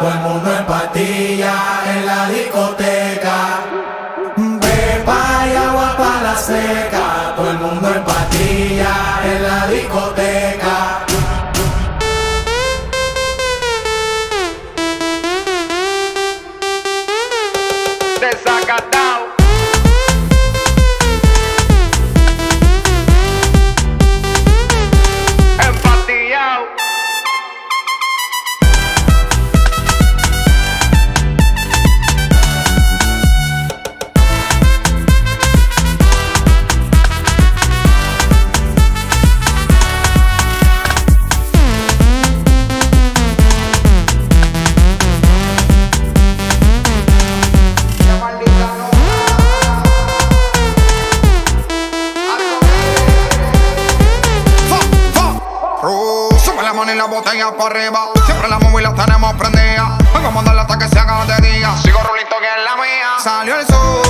Todo el mundo en patilla en la discoteca. Pepa y agua para la seca, todo el mundo en patilla en la discoteca. La botella para arriba. Siempre la móvil la tenemos prendida. Vengo a mandarla hasta que se haga de día. Sigo rulito que es la mía. Salió el sol.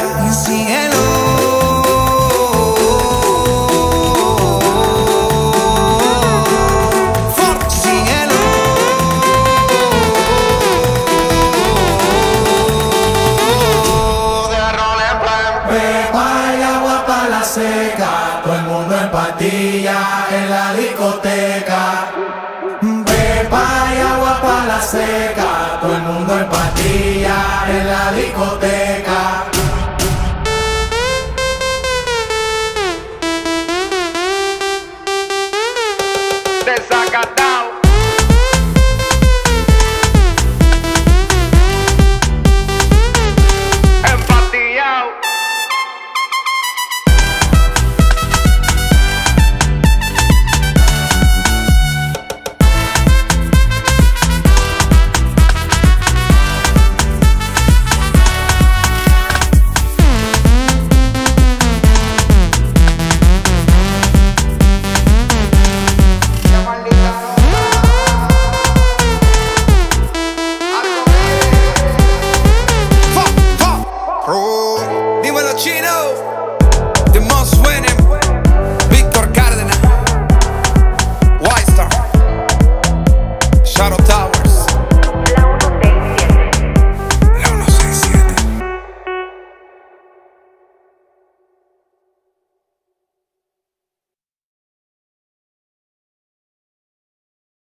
Mundo en la discoteca. Pepa y agua para la seca, todo el mundo en patilla en la discoteca.